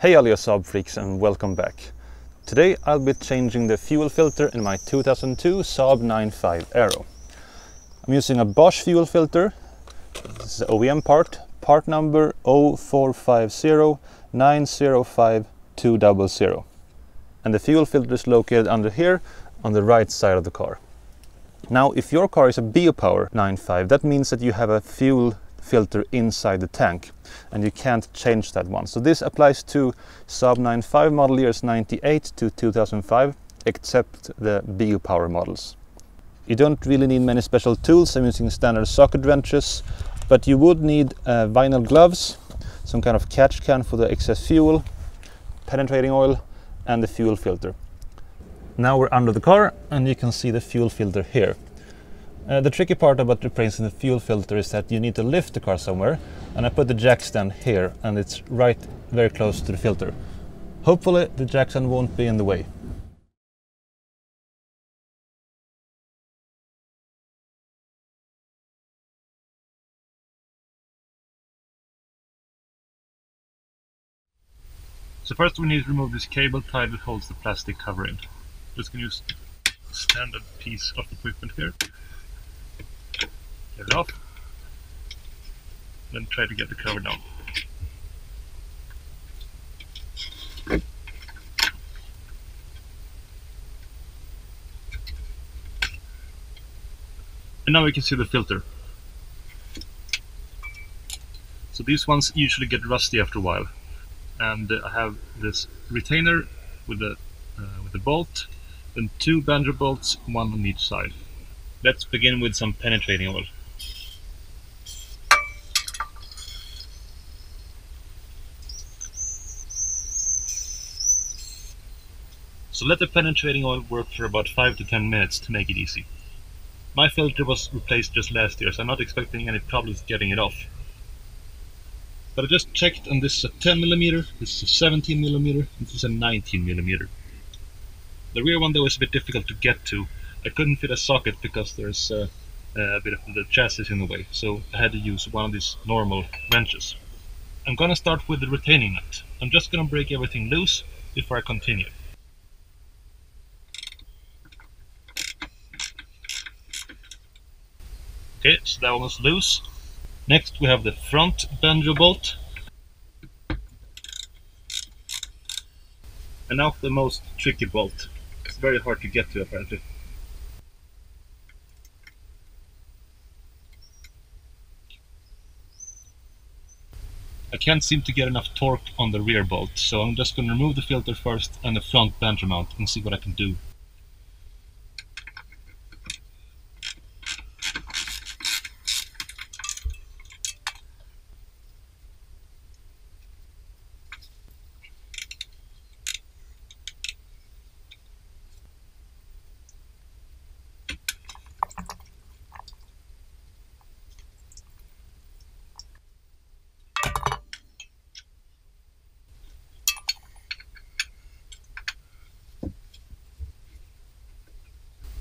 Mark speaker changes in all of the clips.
Speaker 1: Hey all you Saab freaks and welcome back. Today I'll be changing the fuel filter in my 2002 Saab 9.5 Aero. I'm using a Bosch fuel filter, this is the OEM part, part number 0450905200. And the fuel filter is located under here on the right side of the car. Now if your car is a BioPower 9.5 that means that you have a fuel filter inside the tank and you can't change that one. So this applies to Saab 9.5 model years 98 to 2005 except the BioPower models. You don't really need many special tools, I'm using standard socket wrenches but you would need uh, vinyl gloves, some kind of catch can for the excess fuel, penetrating oil and the fuel filter. Now we're under the car and you can see the fuel filter here. Uh, the tricky part about replacing the fuel filter is that you need to lift the car somewhere and I put the jack stand here and it's right very close to the filter. Hopefully the jack stand won't be in the way.
Speaker 2: So first we need to remove this cable tie that holds the plastic covering. Just gonna use a standard piece of equipment here it off, then try to get the cover down. And now we can see the filter. So these ones usually get rusty after a while. And uh, I have this retainer with a, uh, with a bolt, and two banjo bolts, one on each side. Let's begin with some penetrating oil. So let the penetrating oil work for about 5 to 10 minutes to make it easy. My filter was replaced just last year, so I'm not expecting any problems getting it off. But I just checked and this is a 10mm, this is a 17mm, this is a 19mm. The rear one though is a bit difficult to get to. I couldn't fit a socket because there's uh, a bit of the chassis in the way, so I had to use one of these normal wrenches. I'm gonna start with the retaining nut. I'm just gonna break everything loose before I continue. Okay, so that one was loose. Next we have the front banjo bolt. And now the most tricky bolt. It's very hard to get to apparently. I can't seem to get enough torque on the rear bolt, so I'm just going to remove the filter first and the front banjo mount and see what I can do.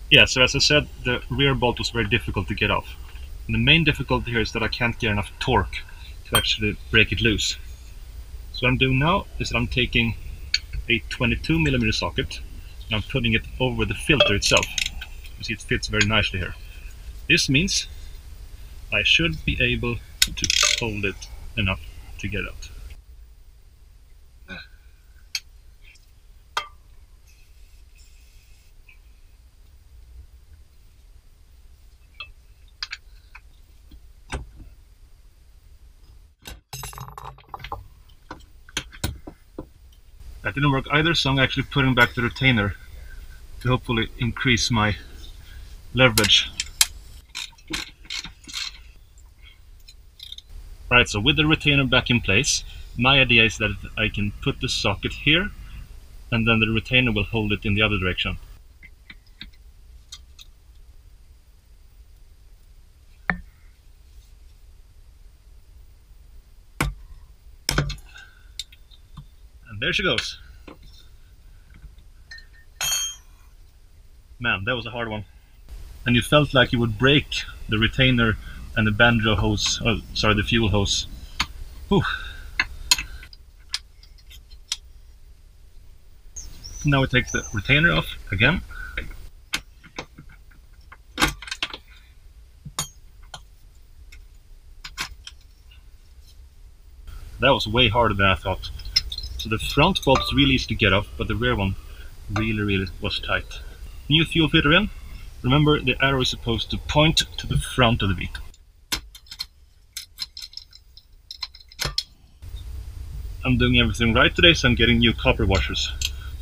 Speaker 2: Yeah, so as I said, the rear bolt was very difficult to get off. And the main difficulty here is that I can't get enough torque to actually break it loose. So what I'm doing now is that I'm taking a 22 millimeter socket and I'm putting it over the filter itself. You see it fits very nicely here. This means I should be able to hold it enough to get out. That didn't work either, so I'm actually putting back the retainer to hopefully increase my leverage. Right, so with the retainer back in place, my idea is that I can put the socket here and then the retainer will hold it in the other direction. And there she goes. Man, that was a hard one. And you felt like you would break the retainer and the banjo hose, oh, sorry, the fuel hose. Whew. Now we take the retainer off again. That was way harder than I thought. So the front bolt is really easy to get off, but the rear one really, really was tight. New fuel filter in. Remember, the arrow is supposed to point to the front of the vehicle. I'm doing everything right today, so I'm getting new copper washers.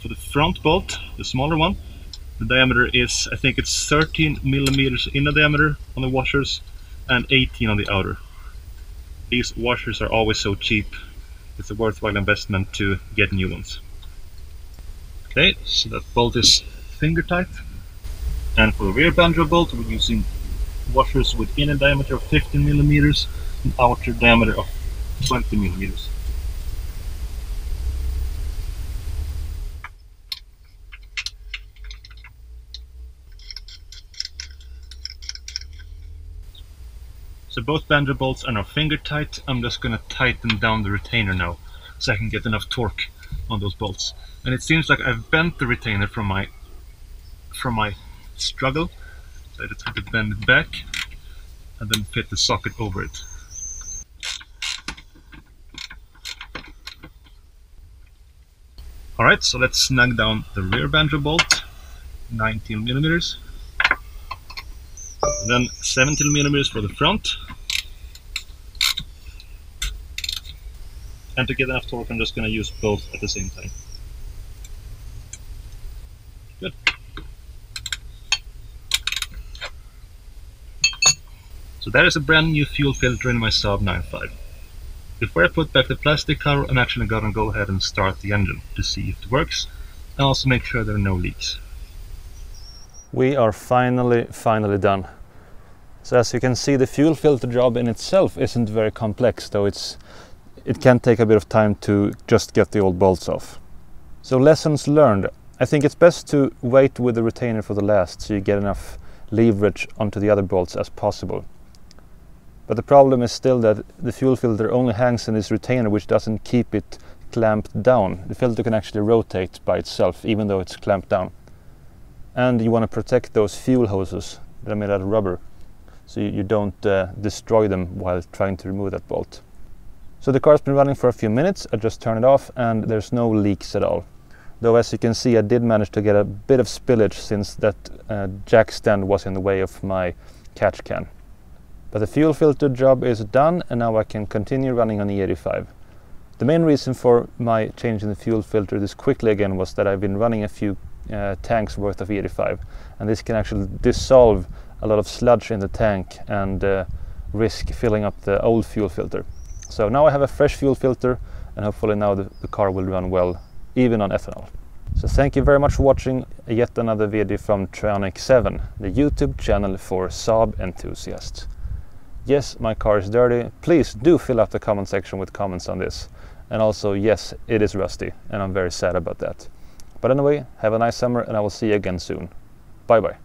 Speaker 2: For the front bolt, the smaller one, the diameter is, I think it's 13 millimeters in the diameter on the washers and 18 on the outer. These washers are always so cheap, it's a worthwhile investment to get new ones. Okay, so that bolt is finger tight. And for the rear banjo bolt, we're using washers with inner diameter of 15 millimeters and outer diameter of 20 millimeters. So both banjo bolts are now finger tight. I'm just gonna tighten down the retainer now so I can get enough torque on those bolts. And it seems like I've bent the retainer from my from my struggle. So I just have to bend it back and then fit the socket over it. Alright, so let's snug down the rear banjo bolt, 19 millimeters. Then 17 millimeters for the front. And to get enough torque, I'm just going to use both at the same time. So that is a brand new fuel filter in my Saab 9.5. Before I put back the plastic cover, I'm actually gonna go ahead and start the engine to see if it works and also make sure there are no leaks.
Speaker 1: We are finally, finally done. So as you can see, the fuel filter job in itself isn't very complex, though it's it can take a bit of time to just get the old bolts off. So lessons learned. I think it's best to wait with the retainer for the last so you get enough leverage onto the other bolts as possible. But the problem is still that the fuel filter only hangs in this retainer which doesn't keep it clamped down. The filter can actually rotate by itself even though it's clamped down. And you want to protect those fuel hoses that are made out of rubber so you, you don't uh, destroy them while trying to remove that bolt. So the car's been running for a few minutes, I just turned it off and there's no leaks at all. Though as you can see I did manage to get a bit of spillage since that uh, jack stand was in the way of my catch can. But the fuel filter job is done and now I can continue running on E85. The main reason for my changing the fuel filter this quickly again was that I've been running a few uh, tanks worth of E85 and this can actually dissolve a lot of sludge in the tank and uh, risk filling up the old fuel filter. So now I have a fresh fuel filter and hopefully now the, the car will run well even on ethanol. So thank you very much for watching yet another video from Trionic 7, the YouTube channel for Saab enthusiasts. Yes, my car is dirty. Please do fill up the comment section with comments on this. And also, yes, it is rusty and I'm very sad about that. But anyway, have a nice summer and I will see you again soon. Bye bye.